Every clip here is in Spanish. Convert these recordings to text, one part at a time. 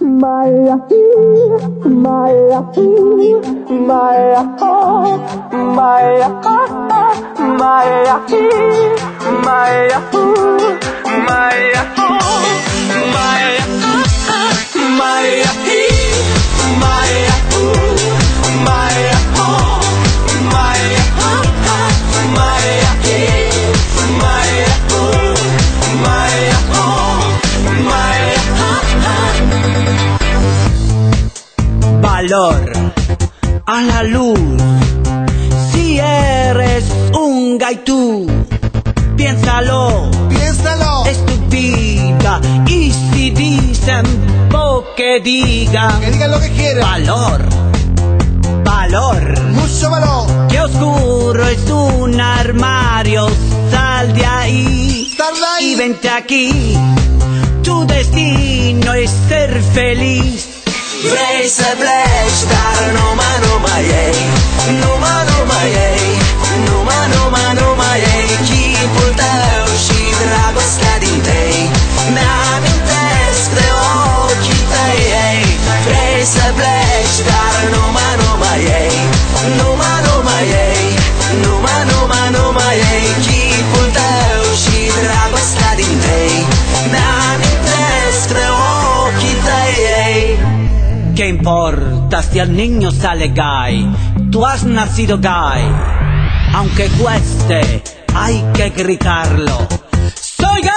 Maraki, my Maraka, my Maraki, my Maraku. Valor a la luz. Si eres un gaitú, piénsalo, Piénsalo. es tu vida. Y si dicen po que digan, Que digan lo que quieran. valor, valor. Mucho valor. Qué oscuro es un armario, sal de ahí Sal de ahí. y vente aquí. Tu destino es ser feliz. Vrei să pleci, dar numai, numai ei Numai, numai ei si el niño sale gay? Tú has nacido gay. Aunque cueste, hay que gritarlo. ¡Soy gay!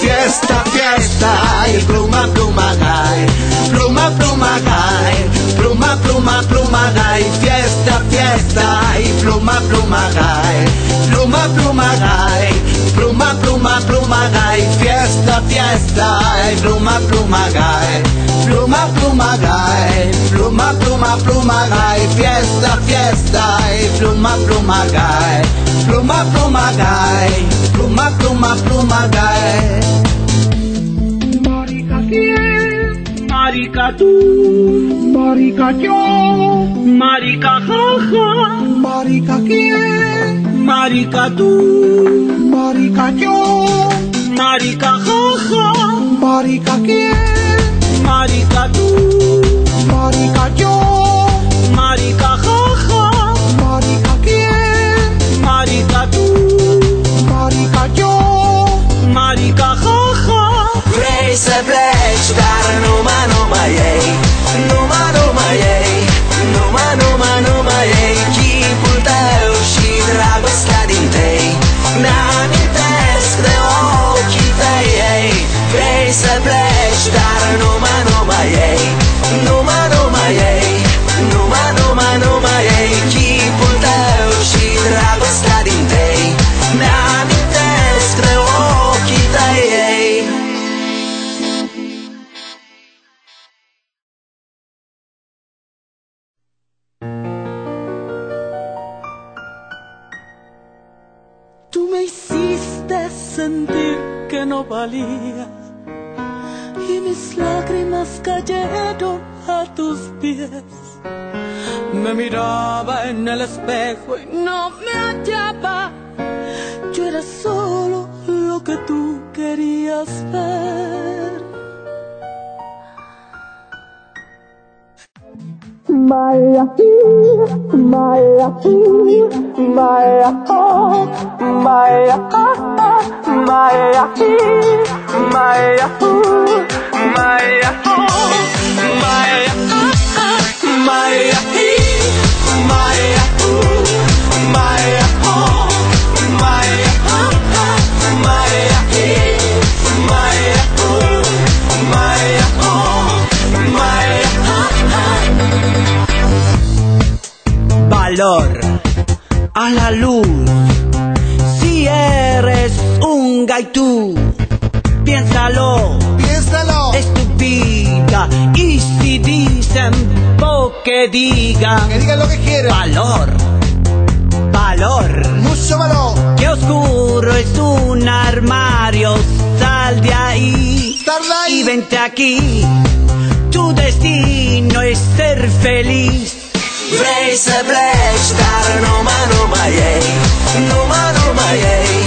Fiesta, fiesta, y pluma, pluma, gay. Pluma, pluma, gay. Pluma, pluma, pluma, gay. Fiesta, fiesta, y pluma, pluma, gay. Pluma, pluma, gay. Pluma, pluma, pluma, gay. Fiesta, fiesta, y pluma, pluma, gay. Pluma, pluma, gay. Pluma, pluma, pluma, gay. Fiesta, fiesta, y pluma, pluma, gay. Pluma, pluma, gay. Pluma, pluma, pluma, gay. Marica quién, Marica tú, marica yo, marica jaja, marica quién, marica tú, marica yo, marica jaja, marica quién, marica tú, sentir que no valía y mis lágrimas cayeron a tus pies. Me miraba en el espejo y no me hallaba. Yo era solo lo que tú querías ver. Maraki, Maraki, Maraka, Maraka, Maraki, my Maraku. Valor a la luz. Si eres un gaitú, piénsalo, Piénsalo. es tu vida. Y si dicen po que digan, Que digan lo que quieran. valor, valor. Mucho valor. Qué oscuro es un armario, sal de ahí Sal de ahí. y vente aquí. Tu destino es ser feliz. Vrei să pleci, dar numai, numai ei Numai, numai ei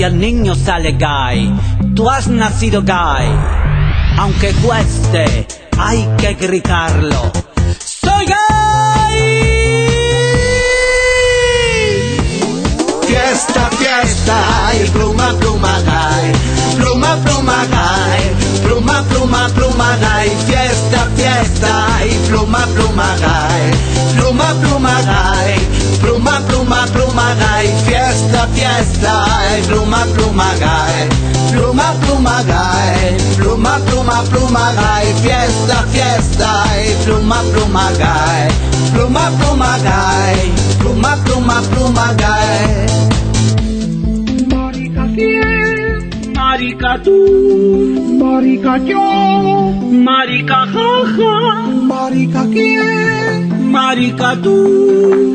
si el niño sale gay? Tú has nacido gay. Aunque cueste, hay que gritarlo. ¡Soy gay! Fiesta, fiesta, y pluma, pluma, gay. Pluma, pluma, gay. Pluma, pluma, pluma, gay. Fiesta, fiesta, y pluma, pluma, gay. Pluma, pluma, Fiesta, fiesta, y pluma, pluma, gay. Pluma, pluma, gay. Pluma. Fiesta, fiesta, pluma, pluma, gay. Pluma, pluma, gay. Pluma, pluma, pluma. Marica quién, marica tú, marica yo, marica jaja, marica quién, marica tú,